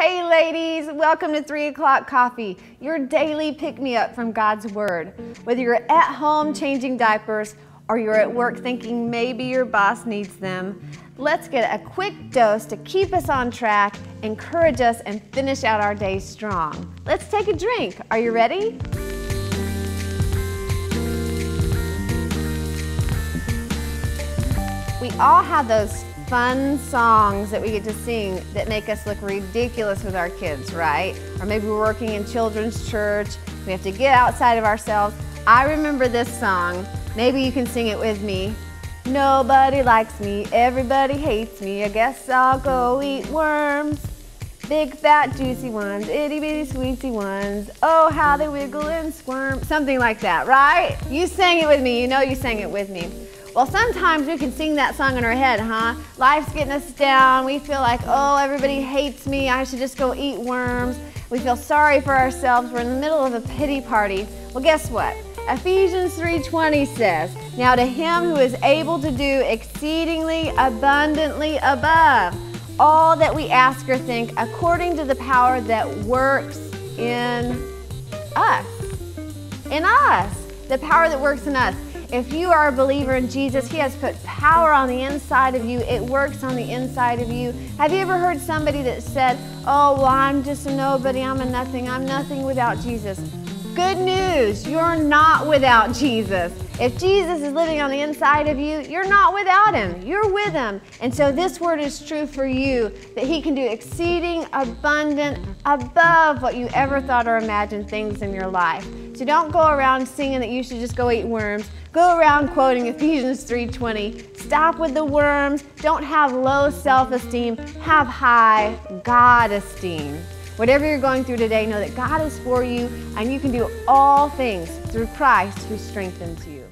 Hey, ladies, welcome to 3 o'clock coffee, your daily pick me up from God's Word. Whether you're at home changing diapers or you're at work thinking maybe your boss needs them, let's get a quick dose to keep us on track, encourage us, and finish out our day strong. Let's take a drink. Are you ready? We all have those fun songs that we get to sing that make us look ridiculous with our kids, right? Or maybe we're working in children's church, we have to get outside of ourselves. I remember this song. Maybe you can sing it with me. Nobody likes me, everybody hates me. I guess I'll go eat worms. Big fat juicy ones, itty bitty sweetie ones. Oh, how they wiggle and squirm. Something like that, right? You sang it with me. You know you sang it with me. Well, sometimes we can sing that song in our head, huh? Life's getting us down. We feel like, oh, everybody hates me. I should just go eat worms. We feel sorry for ourselves. We're in the middle of a pity party. Well, guess what? Ephesians 3:20 says, "Now to him who is able to do exceedingly abundantly above all that we ask or think according to the power that works in us." In us. The power that works in us. If you are a believer in Jesus, He has put power on the inside of you. It works on the inside of you. Have you ever heard somebody that said, Oh, well, I'm just a nobody, I'm a nothing, I'm nothing without Jesus? Good news, you're not without Jesus. If Jesus is living on the inside of you, you're not without him. You're with him. And so this word is true for you that he can do exceeding abundant above what you ever thought or imagined things in your life. So don't go around singing that you should just go eat worms. Go around quoting Ephesians 3:20. Stop with the worms. Don't have low self-esteem. Have high God esteem. Whatever you're going through today, know that God is for you and you can do all things through Christ who strengthens you.